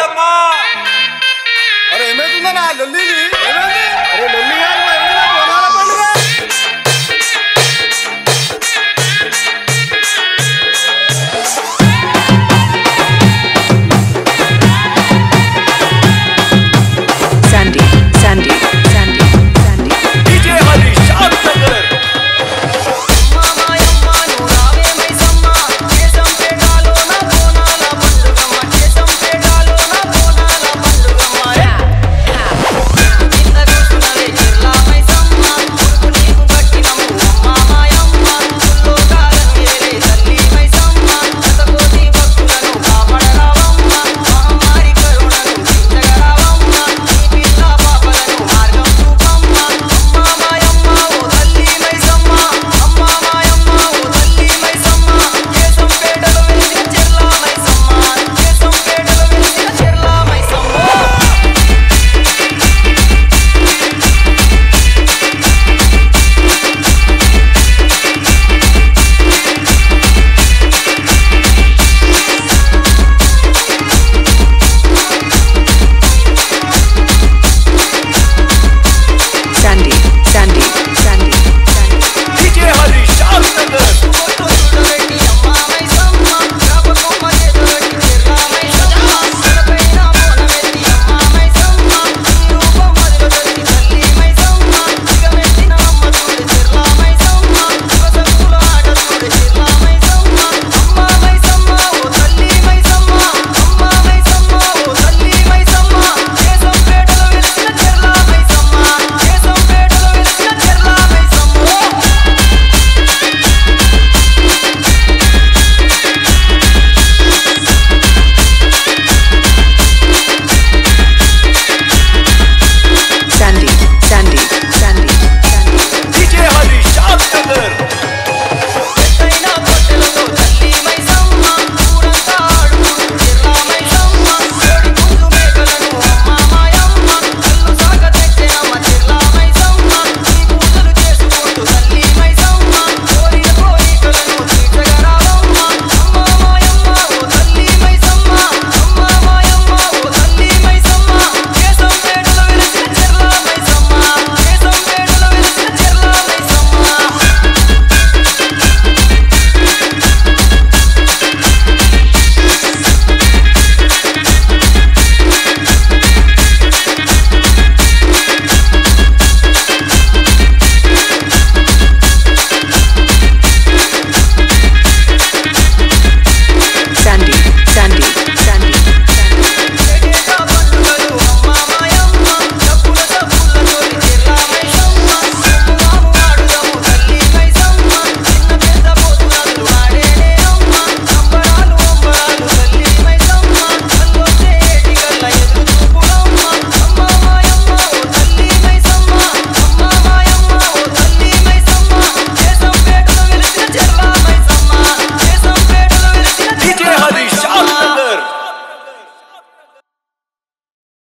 మాట్లాడమ్మా అరే ఏమైతుందన్నా లొల్లి